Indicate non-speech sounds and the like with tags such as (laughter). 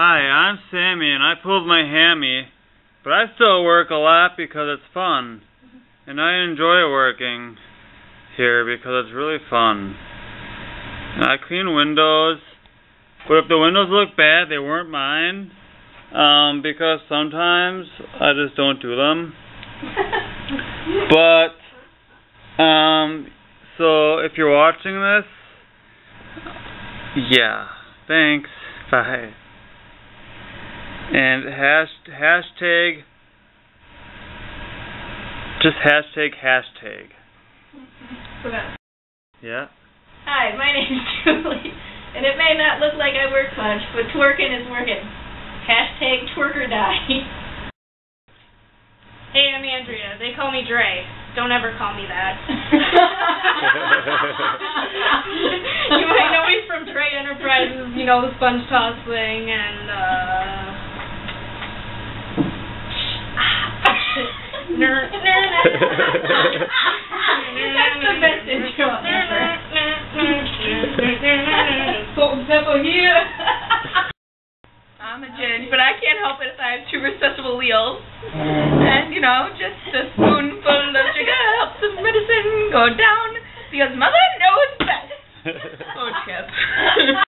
Hi, I'm Sammy and I pulled my hammy, but I still work a lot because it's fun. And I enjoy working here because it's really fun. And I clean windows, but if the windows look bad, they weren't mine. Um, because sometimes I just don't do them. (laughs) but, um, so if you're watching this, yeah, thanks, bye. And hash, hashtag, just hashtag hashtag. Yeah. Hi, my name's Julie, and it may not look like I work much, but twerking is working. Hashtag twerk or die. Hey, I'm Andrea. They call me Dre. Don't ever call me that. (laughs) you might know me from Dre Enterprises, you know, the sponge toss thing, and, uh... That's the ever. Salt and pepper here. I'm a ginge, but I can't help it if I have two recessive alleles. And, you know, just a spoonful of sugar helps the medicine go down because mother knows best. (laughs) Oh, Chip. (laughs)